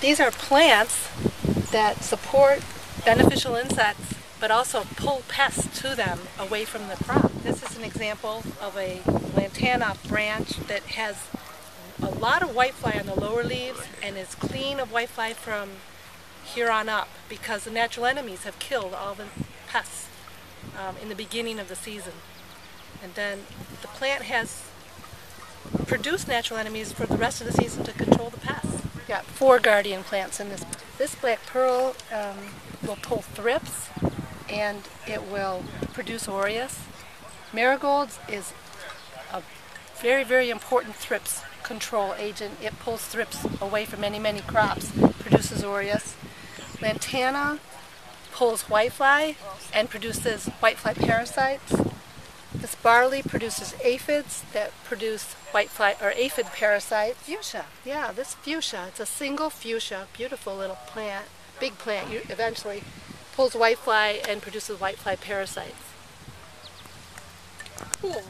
These are plants that support beneficial insects but also pull pests to them away from the crop. This is an example of a lantana branch that has a lot of whitefly on the lower leaves and is clean of whitefly from here on up because the natural enemies have killed all the pests um, in the beginning of the season. And then the plant has produced natural enemies for the rest of the season to control the pests. Got four guardian plants in this. This black pearl um, will pull thrips and it will produce Orius. Marigolds is a very, very important thrips control agent. It pulls thrips away from many, many crops, produces Orius. Lantana pulls whitefly and produces whitefly parasites. This barley produces aphids that produce whitefly or aphid parasites. Fuchsia, yeah, this fuchsia, it's a single fuchsia, beautiful little plant, big plant you, eventually pulls whitefly and produces whitefly parasites. Cool.